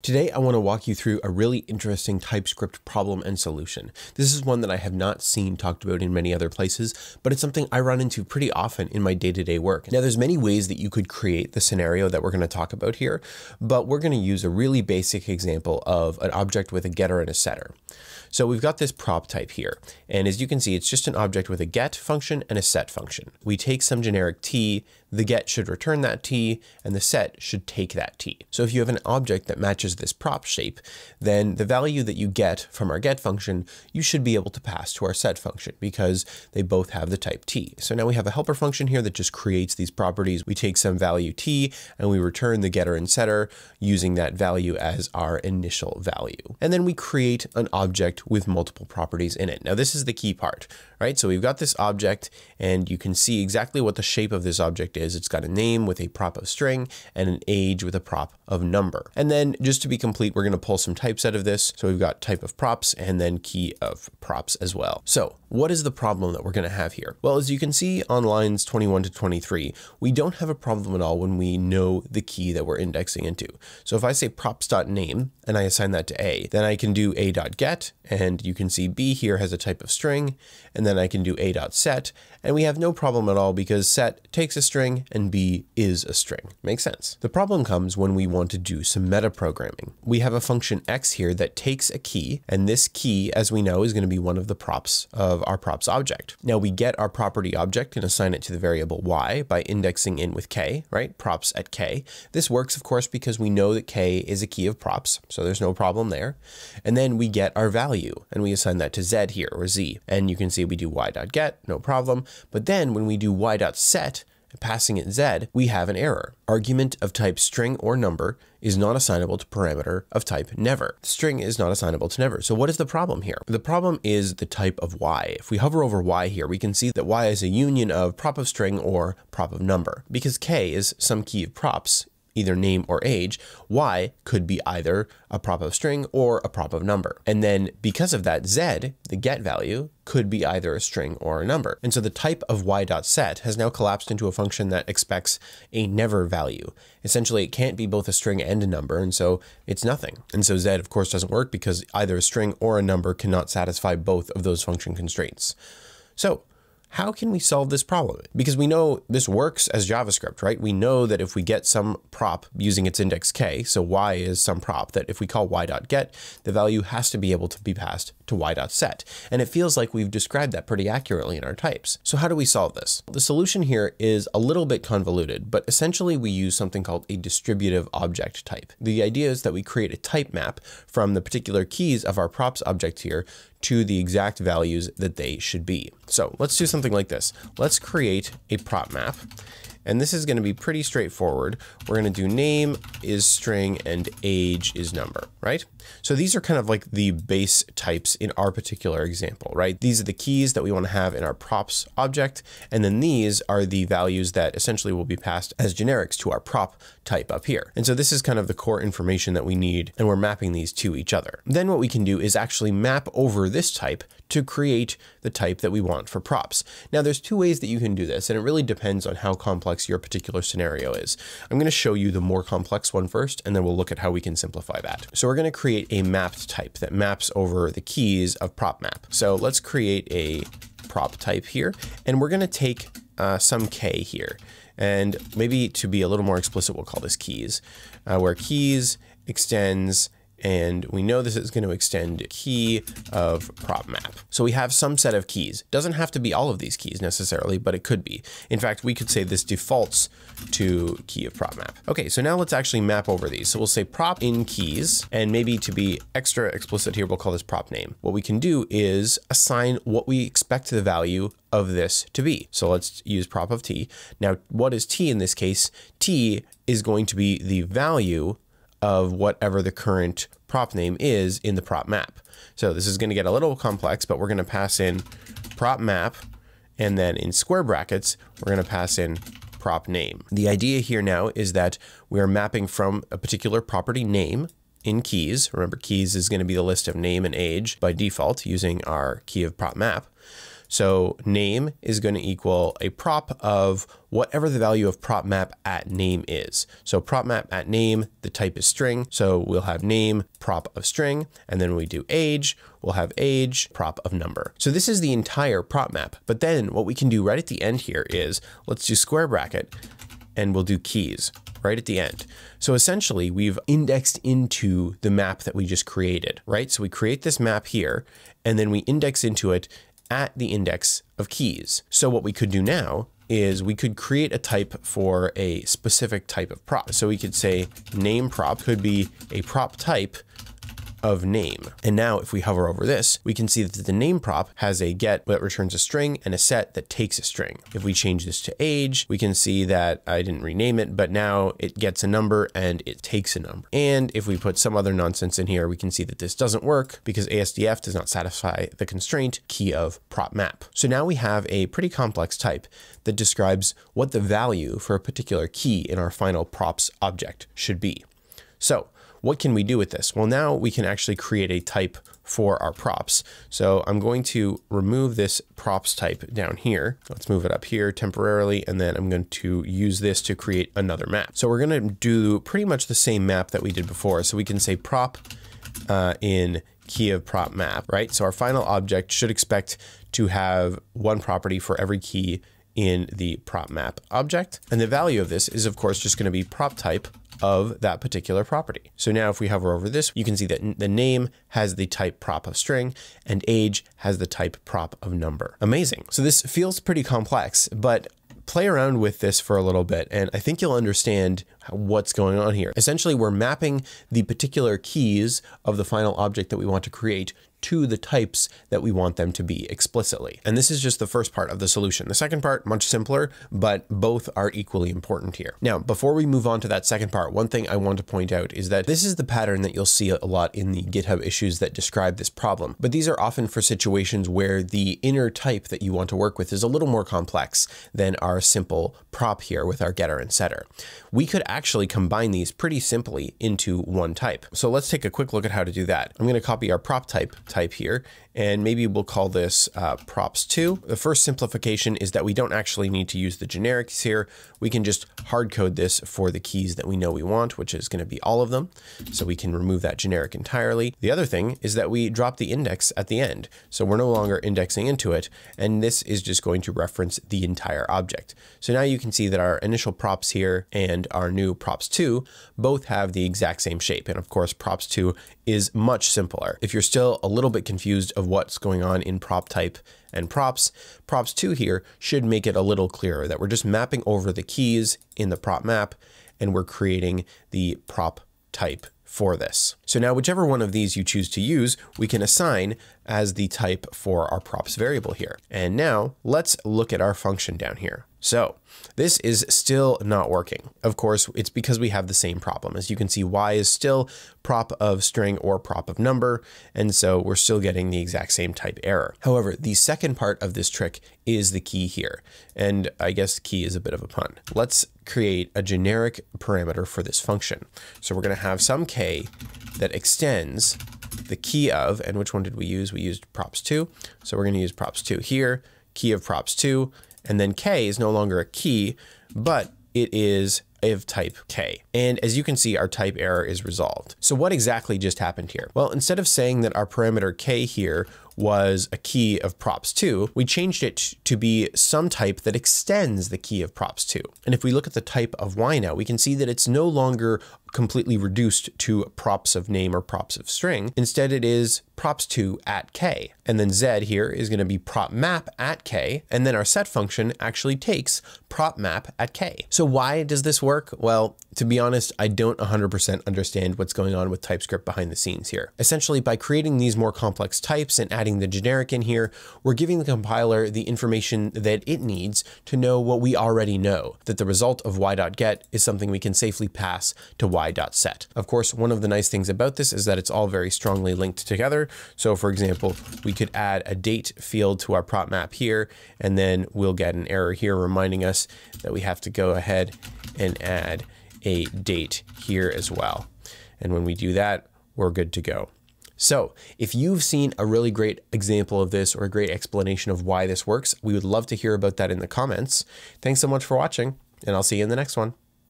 Today, I want to walk you through a really interesting TypeScript problem and solution. This is one that I have not seen talked about in many other places, but it's something I run into pretty often in my day-to-day -day work. Now, there's many ways that you could create the scenario that we're going to talk about here, but we're going to use a really basic example of an object with a getter and a setter. So we've got this prop type here, and as you can see, it's just an object with a get function and a set function. We take some generic t, the get should return that t, and the set should take that t. So if you have an object that matches this prop shape, then the value that you get from our get function, you should be able to pass to our set function because they both have the type t. So now we have a helper function here that just creates these properties. We take some value t, and we return the getter and setter using that value as our initial value. And then we create an object object with multiple properties in it. Now this is the key part, right? So we've got this object and you can see exactly what the shape of this object is. It's got a name with a prop of string and an age with a prop of number. And then just to be complete, we're going to pull some types out of this. So we've got type of props and then key of props as well. So what is the problem that we're going to have here? Well, as you can see on lines 21 to 23, we don't have a problem at all when we know the key that we're indexing into. So if I say props.name and I assign that to A, then I can do a.get and you can see B here has a type of string, and then I can do a.set, and we have no problem at all because set takes a string and B is a string. Makes sense. The problem comes when we want to do some metaprogramming. We have a function x here that takes a key, and this key, as we know, is going to be one of the props of our props object. Now we get our property object and assign it to the variable y by indexing in with k, right? Props at k. This works, of course, because we know that k is a key of props, so there's no problem there. And then we get our value value, and we assign that to z here, or z. And you can see we do y.get, no problem. But then when we do y.set, passing it z, we have an error. Argument of type string or number is not assignable to parameter of type never. String is not assignable to never. So what is the problem here? The problem is the type of y. If we hover over y here, we can see that y is a union of prop of string or prop of number. Because k is some key of props, either name or age, y could be either a prop of string or a prop of number. And then because of that, z, the get value, could be either a string or a number. And so the type of y.set has now collapsed into a function that expects a never value. Essentially, it can't be both a string and a number, and so it's nothing. And so z, of course, doesn't work because either a string or a number cannot satisfy both of those function constraints. So how can we solve this problem? Because we know this works as JavaScript, right? We know that if we get some prop using its index k, so y is some prop, that if we call y.get, the value has to be able to be passed to y.set. And it feels like we've described that pretty accurately in our types. So how do we solve this? The solution here is a little bit convoluted, but essentially we use something called a distributive object type. The idea is that we create a type map from the particular keys of our props object here to the exact values that they should be. So let's do something like this. Let's create a prop map and this is going to be pretty straightforward. We're going to do name is string and age is number, right? So these are kind of like the base types in our particular example, right? These are the keys that we want to have in our props object. And then these are the values that essentially will be passed as generics to our prop type up here. And so this is kind of the core information that we need. And we're mapping these to each other. Then what we can do is actually map over this type to create the type that we want for props. Now there's two ways that you can do this, and it really depends on how complex your particular scenario is. I'm going to show you the more complex one first, and then we'll look at how we can simplify that. So we're going to create a mapped type that maps over the keys of prop map. So let's create a prop type here, and we're going to take uh, some k here. And maybe to be a little more explicit, we'll call this keys, uh, where keys extends and we know this is going to extend key of prop map. So we have some set of keys. Doesn't have to be all of these keys necessarily, but it could be. In fact, we could say this defaults to key of prop map. Okay, so now let's actually map over these. So we'll say prop in keys, and maybe to be extra explicit here, we'll call this prop name. What we can do is assign what we expect the value of this to be. So let's use prop of t. Now, what is t in this case? t is going to be the value of whatever the current prop name is in the prop map. So this is going to get a little complex, but we're going to pass in prop map, and then in square brackets, we're going to pass in prop name. The idea here now is that we are mapping from a particular property name in keys. Remember, keys is going to be the list of name and age by default using our key of prop map So name is going to equal a prop of whatever the value of prop map at name is. So prop map at name, the type is string. So we'll have name prop of string. And then we do age, we'll have age prop of number. So this is the entire prop map. But then what we can do right at the end here is let's do square bracket and we'll do keys right at the end. So essentially we've indexed into the map that we just created, right? So we create this map here and then we index into it at the index of keys. So what we could do now is we could create a type for a specific type of prop. So we could say name prop could be a prop type of name. And now if we hover over this, we can see that the name prop has a get that returns a string and a set that takes a string. If we change this to age, we can see that I didn't rename it, but now it gets a number and it takes a number. And if we put some other nonsense in here, we can see that this doesn't work because ASDF does not satisfy the constraint key of prop map. So now we have a pretty complex type that describes what the value for a particular key in our final props object should be. So what can we do with this? Well, now we can actually create a type for our props. So I'm going to remove this props type down here. Let's move it up here temporarily, and then I'm going to use this to create another map. So we're going to do pretty much the same map that we did before. So we can say prop uh, in key of prop map, right? So our final object should expect to have one property for every key in the prop map object. And the value of this is of course just going to be prop type of that particular property. So now if we hover over this, you can see that the name has the type prop of string and age has the type prop of number. Amazing. So this feels pretty complex, but play around with this for a little bit and I think you'll understand what's going on here. Essentially, we're mapping the particular keys of the final object that we want to create to the types that we want them to be explicitly. And this is just the first part of the solution. The second part, much simpler, but both are equally important here. Now, before we move on to that second part, one thing I want to point out is that this is the pattern that you'll see a lot in the GitHub issues that describe this problem. But these are often for situations where the inner type that you want to work with is a little more complex than our simple prop here with our getter and setter. We could actually combine these pretty simply into one type. So let's take a quick look at how to do that. I'm going to copy our prop type type here and maybe we'll call this uh, props2. The first simplification is that we don't actually need to use the generics here. We can just hard code this for the keys that we know we want, which is going to be all of them. So we can remove that generic entirely. The other thing is that we drop the index at the end. So we're no longer indexing into it. And this is just going to reference the entire object. So now you can see that our initial props here and our new props2 both have the exact same shape. And of course, props2 is much simpler. If you're still a little bit confused of what's going on in prop type and props. Props 2 here should make it a little clearer that we're just mapping over the keys in the prop map and we're creating the prop type for this. So now whichever one of these you choose to use, we can assign as the type for our props variable here. And now let's look at our function down here. So this is still not working. Of course, it's because we have the same problem. As you can see, y is still prop of string or prop of number, and so we're still getting the exact same type error. However, the second part of this trick is the key here, and I guess key is a bit of a pun. Let's create a generic parameter for this function. So we're going to have some k that extends the key of, and which one did we use? We used props2, so we're going to use props2 here, key of props2, and then k is no longer a key, but it is of type K. And as you can see, our type error is resolved. So what exactly just happened here? Well, instead of saying that our parameter K here was a key of props2, we changed it to be some type that extends the key of props2. And if we look at the type of y now, we can see that it's no longer completely reduced to props of name or props of string. Instead, it is props2 at k. And then z here is going to be prop map at k. And then our set function actually takes prop map at k. So why does this work? Well, to be honest, I don't 100% understand what's going on with TypeScript behind the scenes here. Essentially, by creating these more complex types and adding the generic in here, we're giving the compiler the information that it needs to know what we already know, that the result of y.get is something we can safely pass to y.set. Of course, one of the nice things about this is that it's all very strongly linked together. So for example, we could add a date field to our prop map here, and then we'll get an error here reminding us that we have to go ahead and add a date here as well. And when we do that, we're good to go. So if you've seen a really great example of this or a great explanation of why this works, we would love to hear about that in the comments. Thanks so much for watching, and I'll see you in the next one.